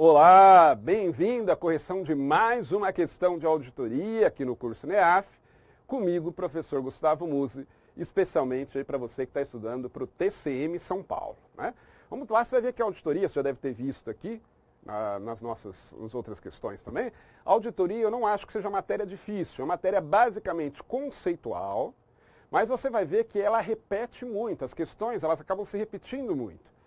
Olá, bem-vindo à correção de mais uma questão de auditoria aqui no curso NEAF. Comigo, professor Gustavo Musi, especialmente para você que está estudando para o TCM São Paulo. Né? Vamos lá, você vai ver que a auditoria, você já deve ter visto aqui, nas nossas nas outras questões também. A auditoria eu não acho que seja matéria difícil, é uma matéria basicamente conceitual, mas você vai ver que ela repete muito, as questões elas acabam se repetindo muito.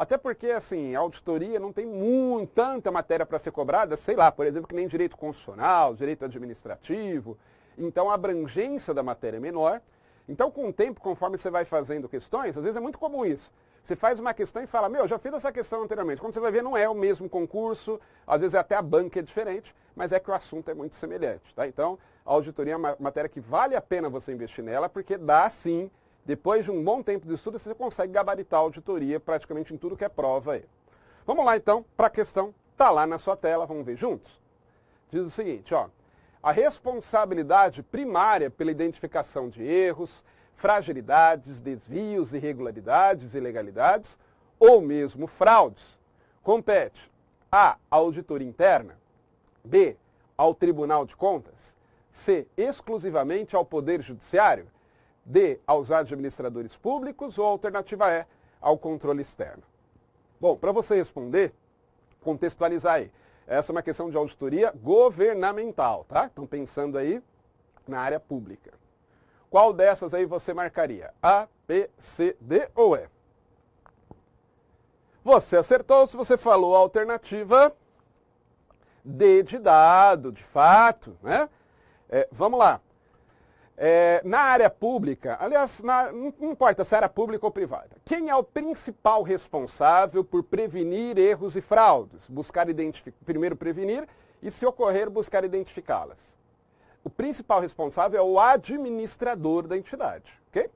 Até porque, assim, a auditoria não tem muito, tanta matéria para ser cobrada, sei lá, por exemplo, que nem direito constitucional, direito administrativo. Então, a abrangência da matéria é menor. Então, com o tempo, conforme você vai fazendo questões, às vezes é muito comum isso. Você faz uma questão e fala, meu, já fiz essa questão anteriormente. Quando você vai ver, não é o mesmo concurso, às vezes até a banca é diferente, mas é que o assunto é muito semelhante. Tá? Então, a auditoria é uma matéria que vale a pena você investir nela, porque dá sim, depois de um bom tempo de estudo, você consegue gabaritar a auditoria praticamente em tudo que é prova aí. Vamos lá então para a questão, está lá na sua tela, vamos ver juntos? Diz o seguinte, ó. A responsabilidade primária pela identificação de erros, fragilidades, desvios, irregularidades, ilegalidades ou mesmo fraudes. Compete A. Auditoria interna. B. Ao Tribunal de Contas. C. Exclusivamente ao Poder Judiciário. D. Aos administradores públicos. Ou alternativa E. Ao controle externo. Bom, para você responder, contextualizar aí. Essa é uma questão de auditoria governamental, tá? Estão pensando aí na área pública. Qual dessas aí você marcaria? A, B, C, D ou E? Você acertou se você falou a alternativa D de dado, de fato, né? É, vamos lá. É, na área pública, aliás, na, não importa se é área pública ou privada, quem é o principal responsável por prevenir erros e fraudes? Buscar primeiro prevenir e, se ocorrer, buscar identificá-las o principal responsável é o administrador da entidade, ok?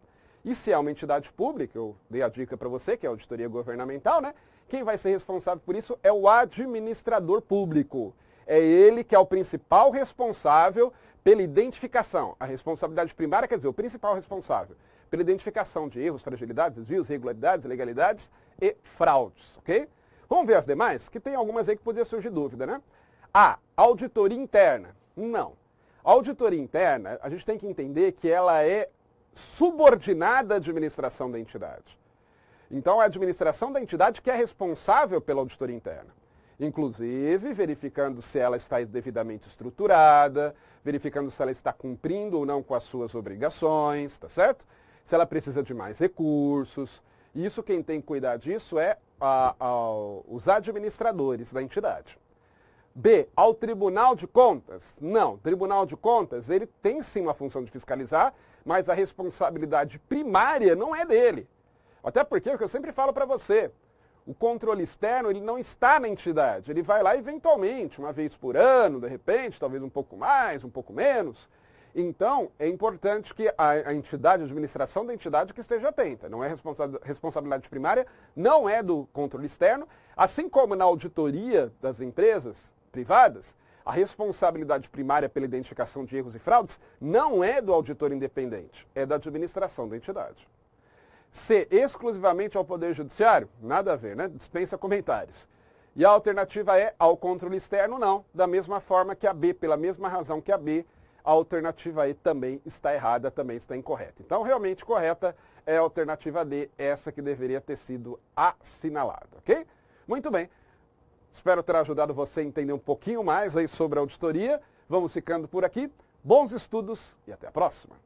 E se é uma entidade pública, eu dei a dica para você, que é a auditoria governamental, né? Quem vai ser responsável por isso é o administrador público. É ele que é o principal responsável pela identificação. A responsabilidade primária quer dizer o principal responsável pela identificação de erros, fragilidades, desvios, irregularidades, ilegalidades e fraudes, ok? Vamos ver as demais, que tem algumas aí que poderia surgir dúvida, né? A. Auditoria interna. Não. A auditoria interna, a gente tem que entender que ela é subordinada à administração da entidade. Então, é a administração da entidade que é responsável pela auditoria interna. Inclusive, verificando se ela está devidamente estruturada, verificando se ela está cumprindo ou não com as suas obrigações, tá certo? Se ela precisa de mais recursos. Isso quem tem que cuidar disso é a, a, os administradores da entidade. B, ao Tribunal de Contas? Não, Tribunal de Contas, ele tem sim uma função de fiscalizar, mas a responsabilidade primária não é dele. Até porque, o que eu sempre falo para você, o controle externo ele não está na entidade, ele vai lá eventualmente, uma vez por ano, de repente, talvez um pouco mais, um pouco menos. Então, é importante que a, a entidade, a administração da entidade que esteja atenta. Não é responsa responsabilidade primária, não é do controle externo, assim como na auditoria das empresas, privadas, a responsabilidade primária pela identificação de erros e fraudes não é do auditor independente, é da administração da entidade. C, exclusivamente ao Poder Judiciário? Nada a ver, né? Dispensa comentários. E a alternativa é ao controle externo? Não. Da mesma forma que a B, pela mesma razão que a B, a alternativa E também está errada, também está incorreta. Então, realmente correta é a alternativa D, essa que deveria ter sido assinalada, ok? Muito bem. Espero ter ajudado você a entender um pouquinho mais aí sobre a auditoria. Vamos ficando por aqui. Bons estudos e até a próxima.